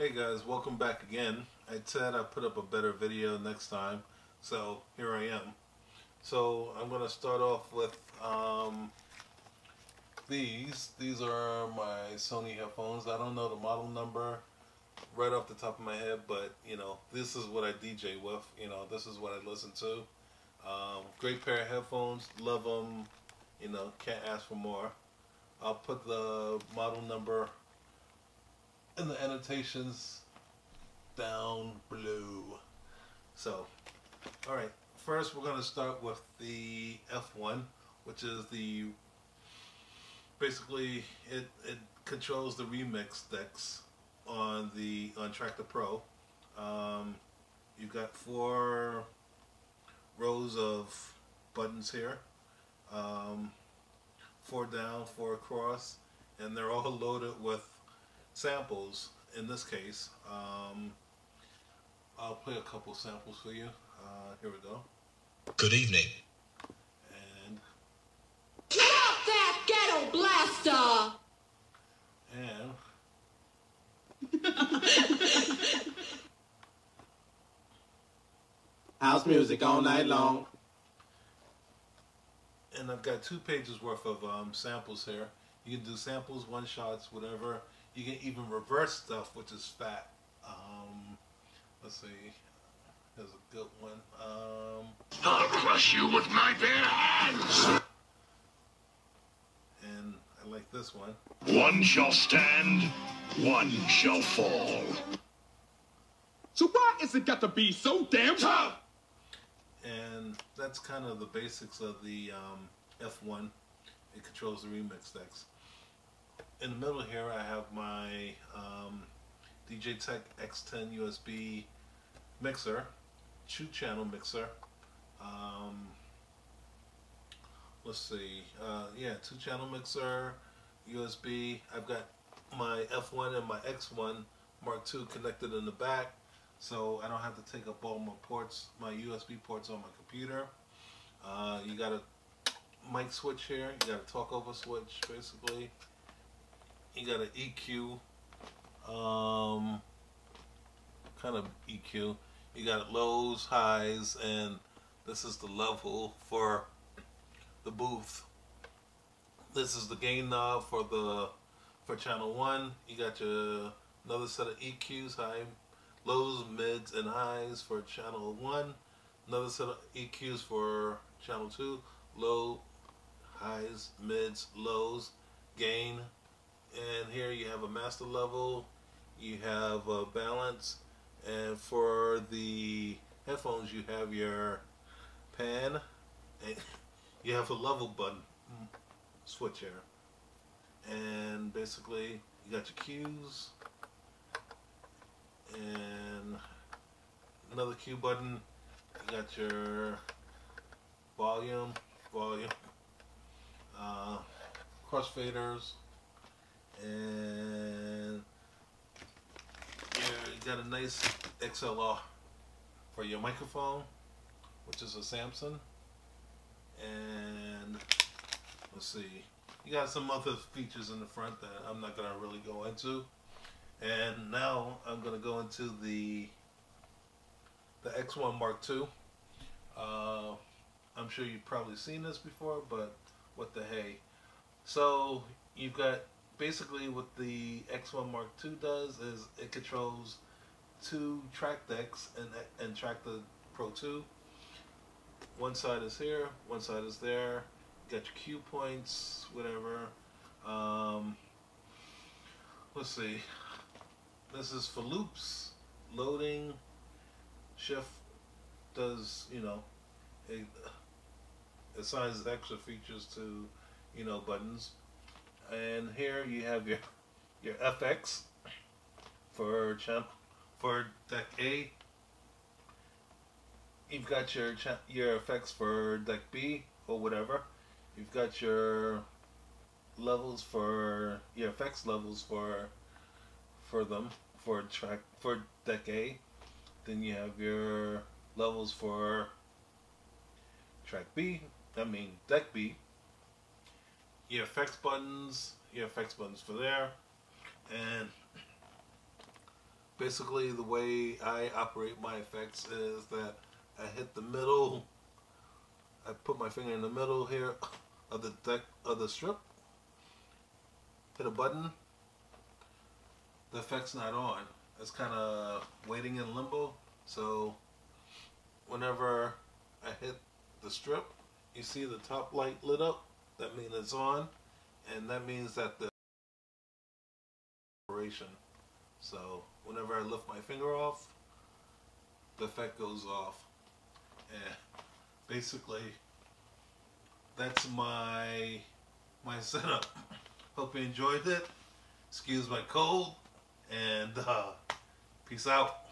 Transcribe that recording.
Hey guys, welcome back again. I said I'd put up a better video next time, so here I am. So I'm going to start off with um, these. These are my Sony headphones. I don't know the model number right off the top of my head, but you know, this is what I DJ with. You know, this is what I listen to. Um, great pair of headphones, love them. You know, can't ask for more. I'll put the model number in the annotations down below. So, all right. First, we're going to start with the F1, which is the basically it it controls the remix decks on the on Traktor Pro. Um, you've got four rows of buttons here, um, four down, four across, and they're all loaded with samples. In this case, um, I'll play a couple samples for you. Uh, here we go. Good evening. And Get off that ghetto blaster! and House music all night long. and I've got two pages worth of um, samples here. You can do samples, one shots, whatever. You can even reverse stuff, which is fat. Um, let's see. There's a good one. Um, I'll crush you with my bare hands. and I like this one. One shall stand, one shall fall. So why is it got to be so damn tough? And that's kind of the basics of the um, F1. It controls the remix decks. In the middle here, I have my um, DJ Tech X10 USB mixer, two channel mixer. Um, let's see, uh, yeah, two channel mixer, USB. I've got my F1 and my X1 Mark II connected in the back so I don't have to take up all my ports, my USB ports on my computer. Uh, you got a mic switch here, you got a talk over switch basically. You got an EQ, um, kind of EQ. You got lows, highs, and this is the level for the booth. This is the gain knob for the for channel one. You got your another set of EQs, high, lows, mids, and highs for channel 1. Another set of EQs for channel 2. Low, highs, mids, lows, gain. And here you have a master level. You have a balance. And for the headphones, you have your pan. And you have a level button switch here. And basically, you got your cues and another cue button. You got your volume, volume, uh, crossfaders, and you got a nice XLR for your microphone, which is a Samsung. And let's see, you got some other features in the front that I'm not gonna really go into. And now I'm to go into the the X1 Mark II. Uh, I'm sure you've probably seen this before, but what the hey. So you've got basically what the X1 Mark II does is it controls two track decks and and Traktor Pro 2. One side is here, one side is there. Got your cue points, whatever. Um, let's see. This is for loops, loading, shift does, you know, it assigns extra features to, you know, buttons. And here you have your your FX for champ for deck A. You've got your your effects for deck B or whatever. You've got your levels for your effects levels for for them for track for deck A. Then you have your levels for track B. I mean deck B. Your effects buttons, your effects buttons for there, and basically the way I operate my effects is that I hit the middle. I put my finger in the middle here of the deck of the strip. Hit a button. The effect's not on. It's kind of waiting in limbo. So whenever I hit the strip, you see the top light lit up. That means it's on, and that means that the operation. So whenever I lift my finger off, the effect goes off. And basically, that's my my setup. Hope you enjoyed it. Excuse my cold, and uh, peace out.